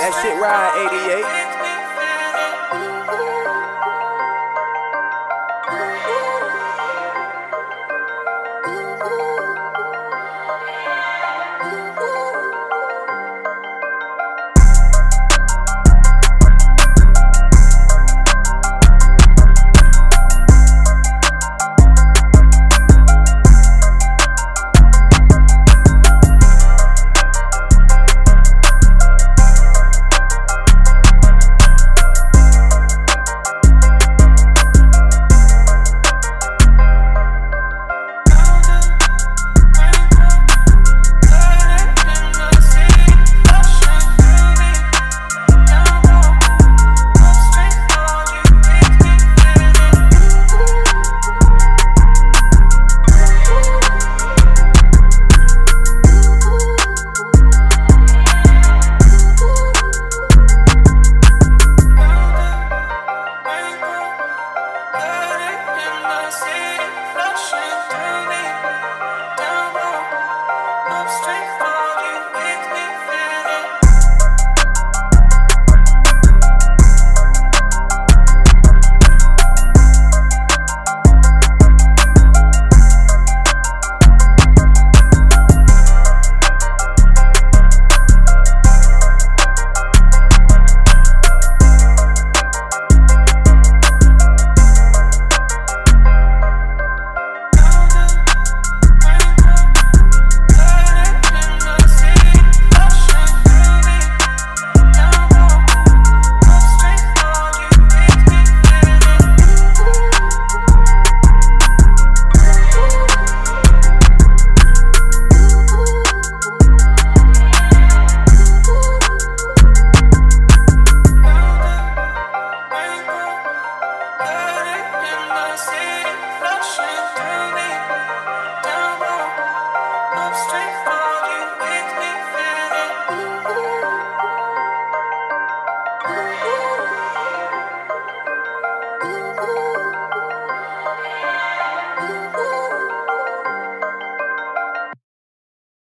That shit ride 88. Got